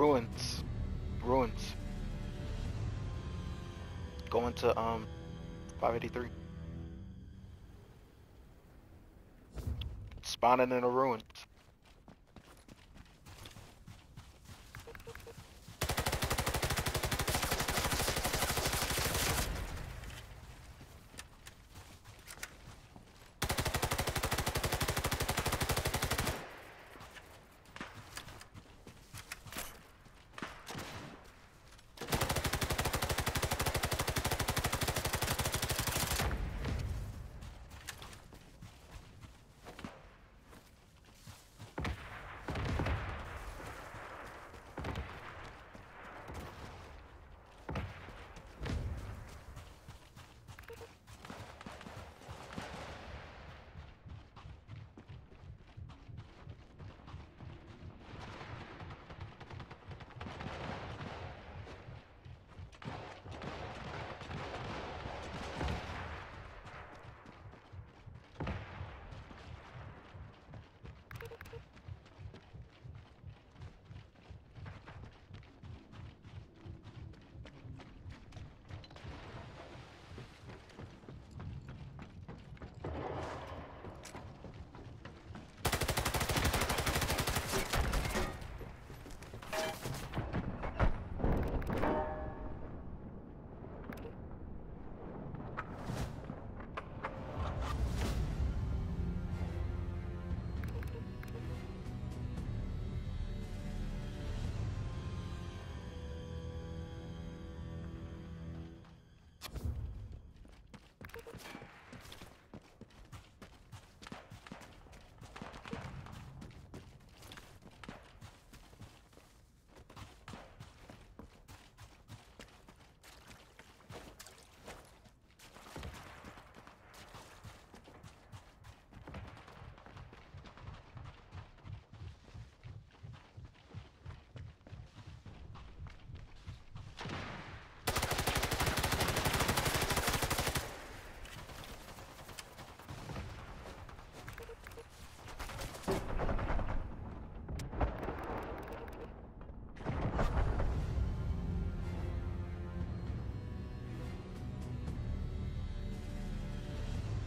Ruins. Ruins. Going to um 583. Spawning in the ruins.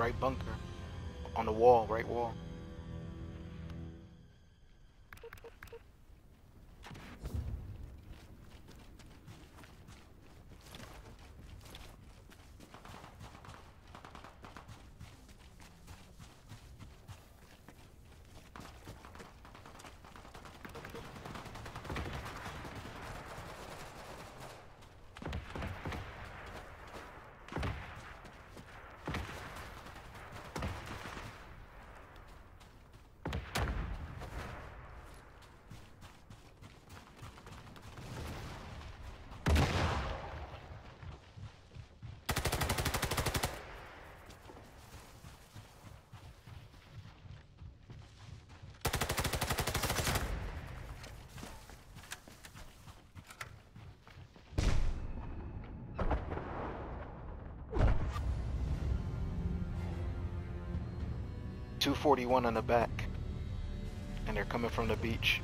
Right bunker. On the wall, right wall. Two forty one on the back. And they're coming from the beach.